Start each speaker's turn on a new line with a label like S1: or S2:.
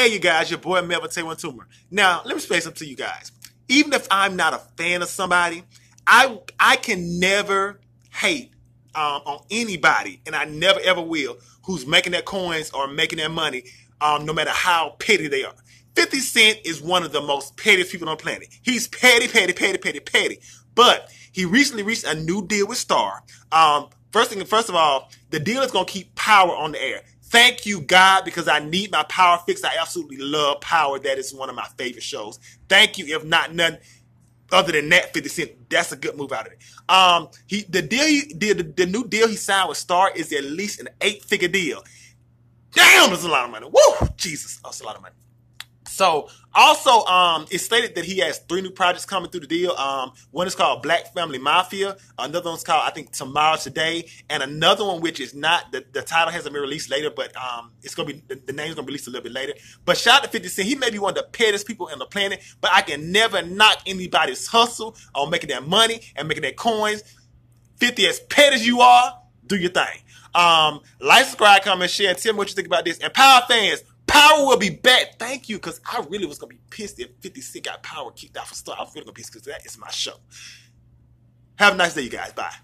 S1: Hey, you guys, your boy Melvin Taylor Toomer. Now, let me say something to you guys. Even if I'm not a fan of somebody, I I can never hate um, on anybody, and I never ever will, who's making their coins or making their money, um, no matter how petty they are. 50 Cent is one of the most pettiest people on the planet. He's petty, petty, petty, petty, petty. But he recently reached a new deal with Starz. Um, first thing, first of all, the deal is going to keep Power on the air. Thank you, God, because I need my Power fix. I absolutely love Power. That is one of my favorite shows. Thank you. If not none other than that, 50 Cent, that's a good move out of it. Um, he the deal he did the, the new deal he signed with Starz is at least an eight figure deal. Damn, that's a lot of money. Woo, Jesus, that's a lot of money. So also, um, it's stated that he has three new projects coming through the deal. Um, one is called Black Family Mafia. Another one's called, I think, Tomorrow Today, and another one which is not the, the title hasn't been released later, but um, it's gonna be the, the name's gonna be released a little bit later. But shout out to 50 Cent. He may be one of the pettiest people on the planet, but I can never knock anybody's hustle on making that money and making that coins. 50 as petty as you are, do your thing. Um, like, subscribe, comment, share, and tell me what you think about this. And Power fans, Power will be back. Thank you, because I really was gonna be pissed if 50 Cent got Power kicked out for Starz. I'm really gonna be pissed because that is my show. Have a nice day, you guys. Bye.